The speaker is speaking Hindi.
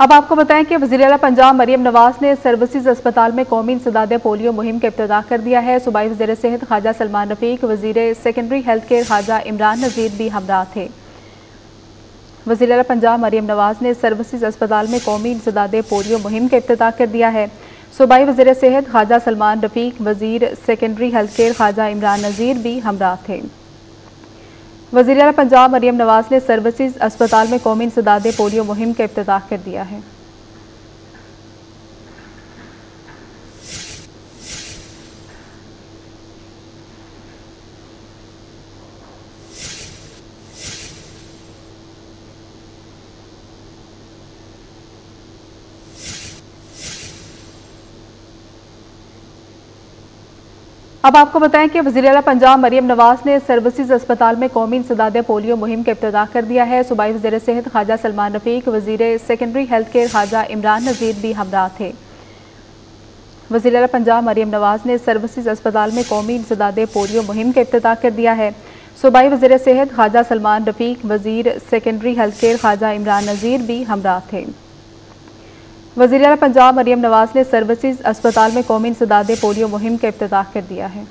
अब आपको बताएँ कि वजी अला पंजाब मरीम नवाज़ ने सर्विसेज़ अस्पताल में कौमी इंसदाद पोलियो मुहिम का अब्तदा कर दिया है। सूबाई वजी सेहत ख्वाजा सलमान रफीक, वज़ीर secondary health care Khawaja Imran Nazir भी हमरा थे। वजी अला पंजाब मरीम नवाज़ ने सर्विसेज़ अस्पताल में कौमी इंसदाद पोलियो मुहिम का अब्तदा कर दिया है। सूबाई वजी सेहत ख्वाजा सलमान रफीक, वज़ीर secondary health care Khawaja Imran Nazir भी हमरा थे। वजी पंजाब मरियम नवाज़ ने सर्विसज अस्पताल में कौमी इंसदाद पोलियो मुहिम का अफ्ताह कर दिया है। अब आपको बताएँ कि वजी अला पंजाब मरीम नवाज़ ने सर्विसेज़ अस्पताल में कौमी इंसदाद पोलियो मुहिम का अब्तदा कर दिया है। सूबाई वजी सेहत ख्वाजा सलमान रफीक, वज़ीर secondary health care Khawaja Imran Nazir भी हमरा थे। वजी अला पंजाब मरीम नवाज़ ने सर्विसेज़ अस्पताल में कौमी इंसदाद पोलियो मुहिम का अब्तदा कर दिया है। सूबाई वजी सेहत ख्वाजा सलमान रफीक, वज़ीर secondary health care Khawaja Imran Nazir भी हमरा थे। वजी पंजाब मरीम नवाज़ ने सर्विसेज़ अस्पताल में कौमी इंसदाद पोलियो मुहिम का अफ्ताह कर दिया है।